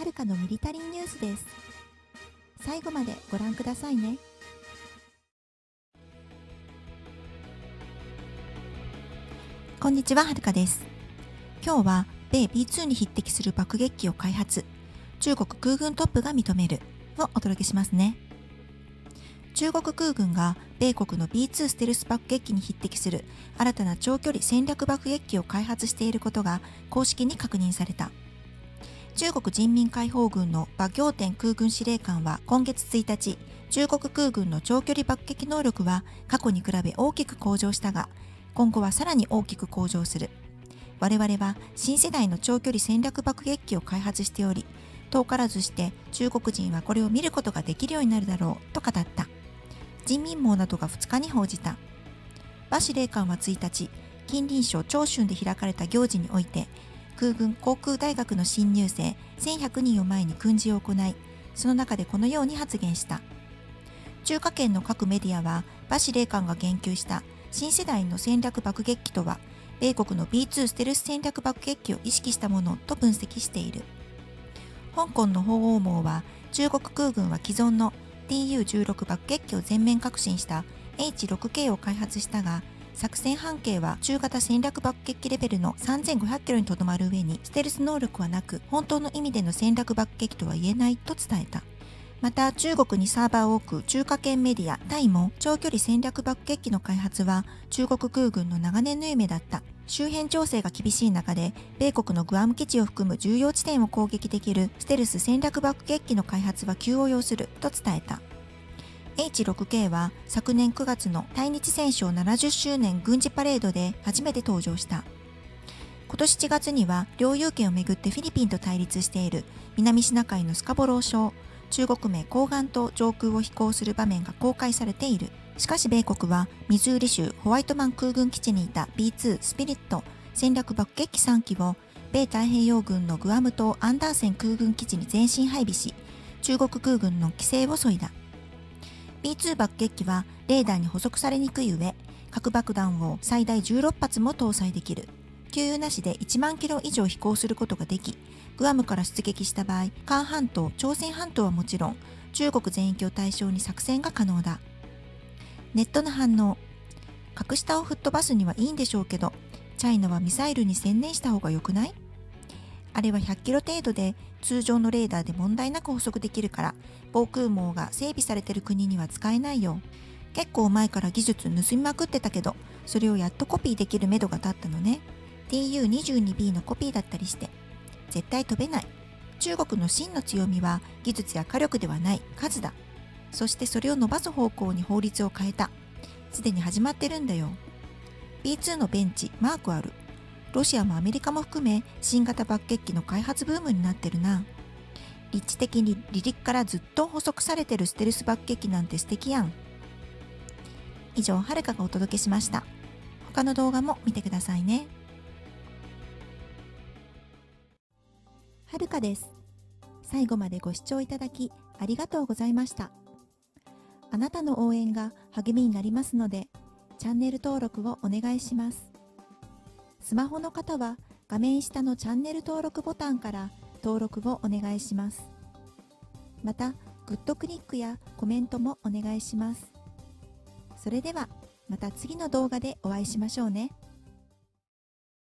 はるかのミリタリーニュースです。最後までご覧くださいね。こんにちははるかです。今日は米 B2 に匹敵する爆撃機を開発。中国空軍トップが認める。をお届けしますね。中国空軍が米国の B2 ステルス爆撃機に匹敵する。新たな長距離戦略爆撃機を開発していることが公式に確認された。中国人民解放軍の馬行天空軍司令官は今月1日中国空軍の長距離爆撃能力は過去に比べ大きく向上したが今後はさらに大きく向上する。我々は新世代の長距離戦略爆撃機を開発しており遠からずして中国人はこれを見ることができるようになるだろうと語った。人民網などが2日に報じた。馬司令官は1日近隣省長春で開かれた行事において空軍航空大学の新入生1100人を前に訓示を行いその中でこのように発言した。中華圏の各メディアは馬司令官が言及した新世代の戦略爆撃機とは米国の B2 ステルス戦略爆撃機を意識したものと分析している。香港の鳳凰網は中国空軍は既存の TU16 爆撃機を全面革新した H6K を開発したが作戦半径は中型戦略爆撃機レベルの3500キロにとどまる上にステルス能力はなく本当の意味での戦略爆撃とは言えないと伝えた。また中国にサーバーを置く中華圏メディアタイも長距離戦略爆撃機の開発は中国空軍の長年の夢だった。周辺情勢が厳しい中で米国のグアム基地を含む重要地点を攻撃できるステルス戦略爆撃機の開発は急を要すると伝えた。H6K は昨年9月の対日戦勝70周年軍事パレードで初めて登場した。今年7月には領有権をめぐってフィリピンと対立している南シナ海のスカボロー礁中国名高岩島上空を飛行する場面が公開されている。しかし米国はミズーリ州ホワイトマン空軍基地にいた B2 スピリット戦略爆撃機3機を米太平洋軍のグアム島アンダーセン空軍基地に全身配備し中国空軍の規制を削いだ。B2 爆撃機はレーダーに捕捉されにくい上核爆弾を最大16発も搭載できる。給油なしで1万キロ以上飛行することができグアムから出撃した場合韓半島朝鮮半島はもちろん中国全域を対象に作戦が可能だ。ネットの反応。格下を吹っ飛ばすにはいいんでしょうけどチャイナはミサイルに専念した方が良くない？あれは100キロ程度で通常のレーダーで問題なく捕捉できるから防空網が整備されてる国には使えないよ。結構前から技術盗みまくってたけどそれをやっとコピーできるめどが立ったのね。TU22B のコピーだったりして絶対飛べない。中国の真の強みは技術や火力ではない。数だ。そしてそれを伸ばす方向に法律を変えた。すでに始まってるんだよ。B2 のベンチマークある。ロシアもアメリカも含め新型爆撃機の開発ブームになってるな。立地的に離陸からずっと補足されてるステルス爆撃機なんて素敵やん。以上はるかがお届けしました。他の動画も見てくださいね。はるかです。最後までご視聴いただきありがとうございました。あなたの応援が励みになりますのでチャンネル登録をお願いします。スマホの方は画面下のチャンネル登録ボタンから登録をお願いしますまたグッドクリックやコメントもお願いしますそれではまた次の動画でお会いしましょうね。